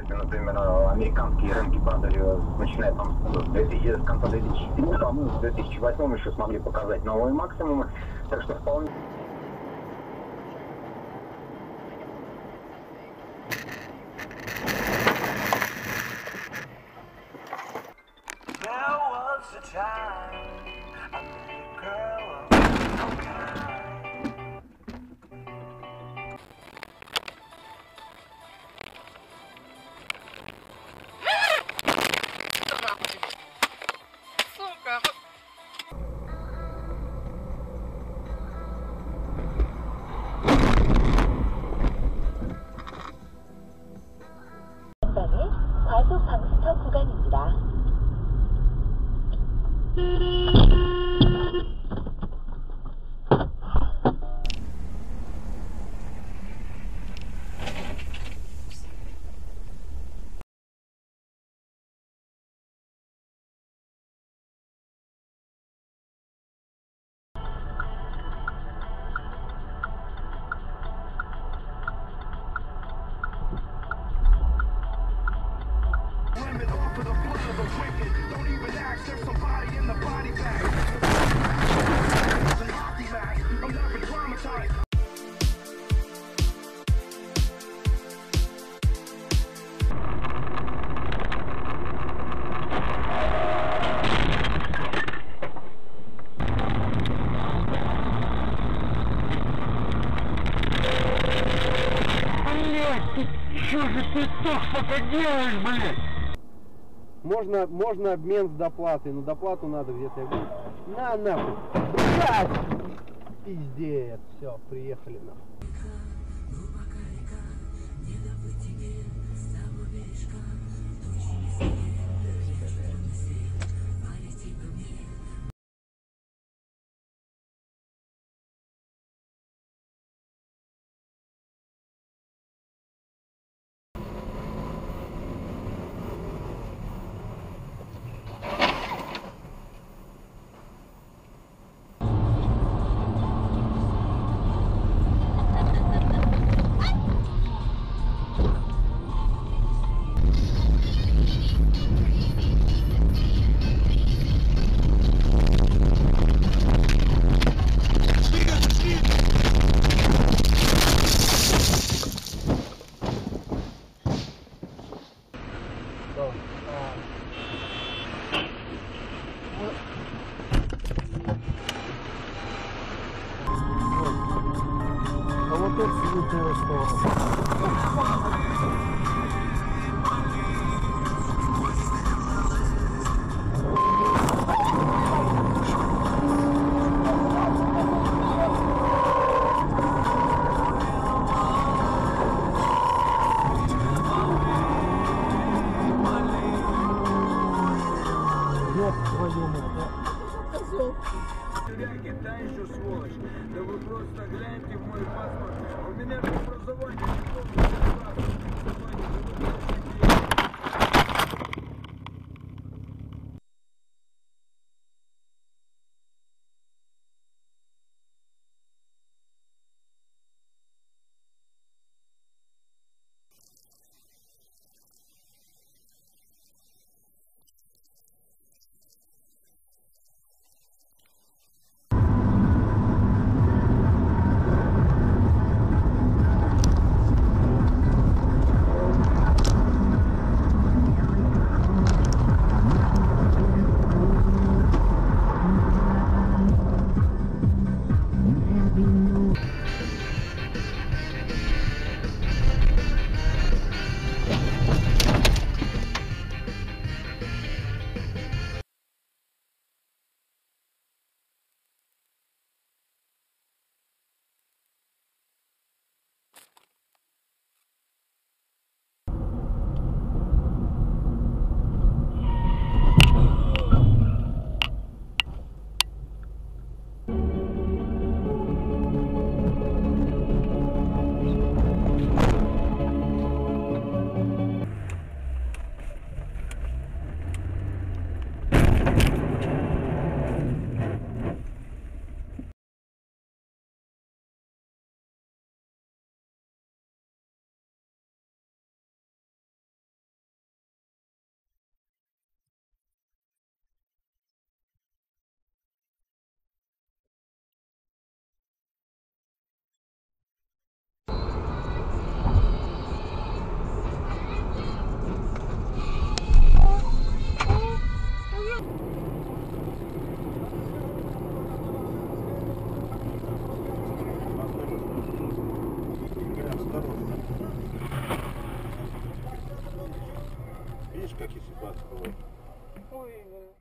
принципе, например, американские рынки падали, начиная там с, 2000, с конца 2007, по-моему, в 2008 еще смогли показать новые максимумы, так что вполне... There was a time Что же ты, Тоха, поделаешь, блядь? Можно, можно обмен с доплатой, но доплату надо где-то. Говорю, на нахуй. Блядь! Пиздец. Все, приехали нахуй. Что? А. А вот тут сидит его сторону. Ёб твою мать. Ряки, та еще сволочь. Да вы просто гляньте в мой паспорт. У меня же образование не помню. ます。